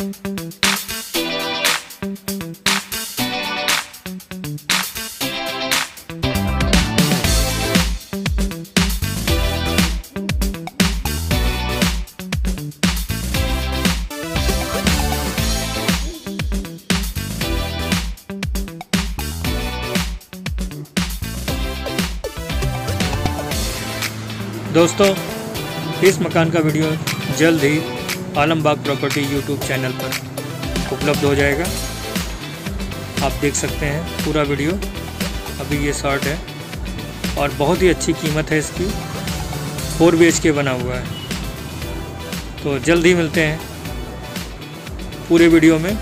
दोस्तों इस मकान का वीडियो जल्द ही आलमबाग प्रॉपर्टी यूट्यूब चैनल पर उपलब्ध हो जाएगा। आप देख सकते हैं पूरा वीडियो। अभी ये शॉर्ट है और बहुत ही अच्छी कीमत है इसकी। फोर बी के बना हुआ है। तो जल्द ही मिलते हैं पूरे वीडियो में।